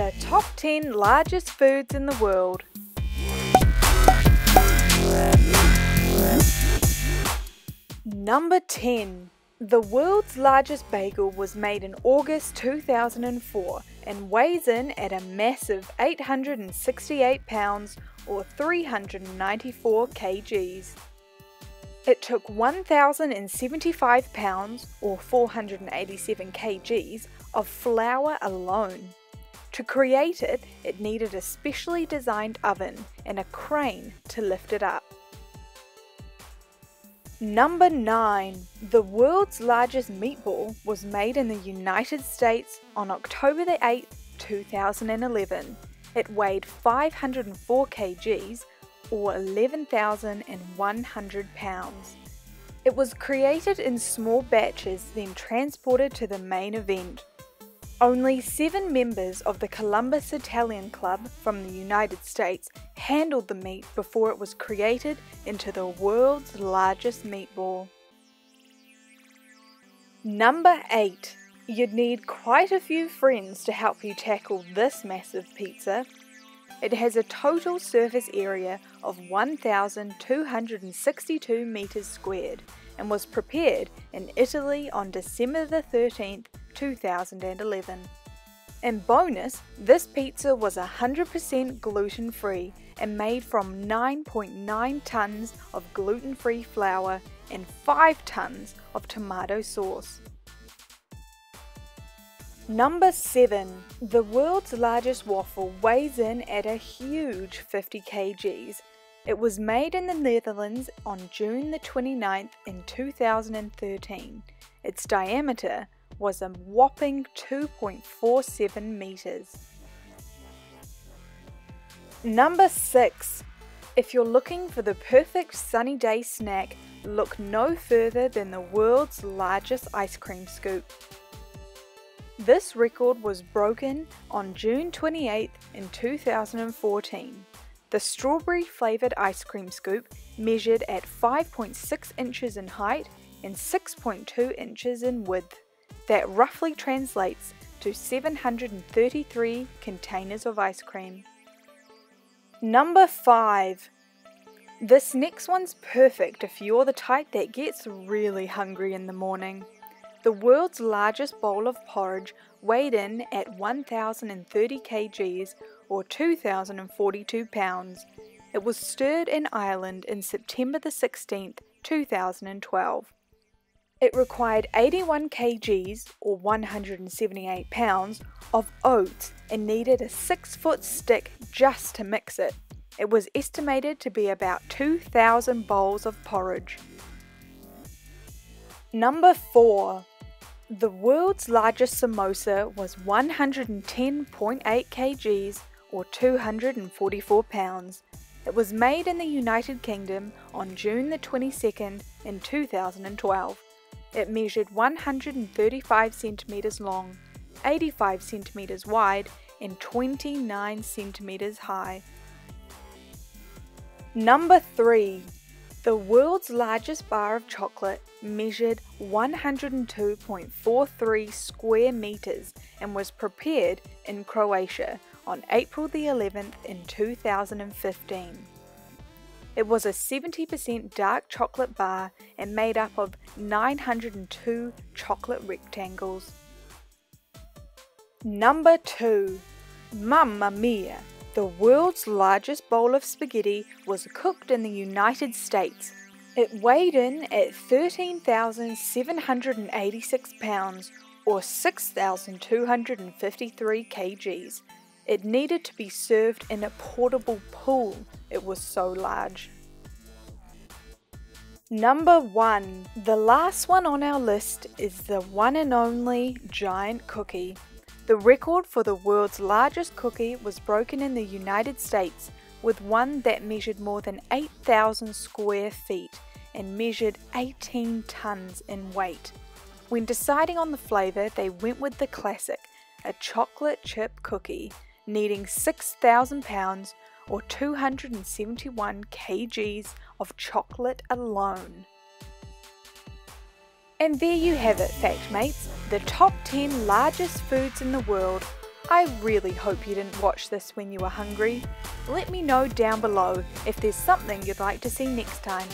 The top 10 largest foods in the world. Number 10. The world's largest bagel was made in August 2004 and weighs in at a massive 868 pounds or 394 kgs. It took 1,075 pounds or 487 kgs of flour alone. To create it, it needed a specially designed oven and a crane to lift it up. Number 9. The world's largest meatball was made in the United States on October the 8th, 2011. It weighed 504 kgs or 11,100 pounds. It was created in small batches then transported to the main event. Only seven members of the Columbus Italian Club from the United States handled the meat before it was created into the world's largest meatball. Number 8. You'd need quite a few friends to help you tackle this massive pizza. It has a total surface area of 1,262 metres squared and was prepared in Italy on December the 13th, 2011. And bonus, this pizza was 100% gluten free and made from 9.9 tons of gluten free flour and 5 tons of tomato sauce. Number 7. The world's largest waffle weighs in at a huge 50 kgs. It was made in the Netherlands on June the 29th in 2013. Its diameter was a whopping 2.47 meters. Number 6. If you're looking for the perfect sunny day snack, look no further than the world's largest ice cream scoop. This record was broken on June 28 in 2014. The strawberry flavoured ice cream scoop measured at 5.6 inches in height and 6.2 inches in width. That roughly translates to 733 containers of ice cream. Number 5. This next one's perfect if you're the type that gets really hungry in the morning. The world's largest bowl of porridge weighed in at 1,030 kgs or 2,042 pounds. It was stirred in Ireland in September the 16th, 2012. It required 81 kgs or 178 pounds of oats and needed a 6 foot stick just to mix it. It was estimated to be about 2,000 bowls of porridge. Number 4. The world's largest samosa was 110.8 kgs or 244 pounds. It was made in the United Kingdom on June the 22nd in 2012. It measured 135 centimeters long, 85 centimeters wide, and 29 centimeters high. Number 3. The world's largest bar of chocolate measured 102.43 square meters and was prepared in Croatia on April the 11th in 2015. It was a 70% dark chocolate bar and made up of 902 chocolate rectangles. Number 2. Mamma Mia! The world's largest bowl of spaghetti was cooked in the United States. It weighed in at 13,786 pounds or 6,253 kgs it needed to be served in a portable pool, it was so large. Number 1. The last one on our list is the one and only giant cookie. The record for the world's largest cookie was broken in the United States with one that measured more than 8,000 square feet and measured 18 tons in weight. When deciding on the flavour, they went with the classic, a chocolate chip cookie needing 6,000 pounds or 271 kgs of chocolate alone. And there you have it, Fact Mates, the top 10 largest foods in the world. I really hope you didn't watch this when you were hungry. Let me know down below if there's something you'd like to see next time.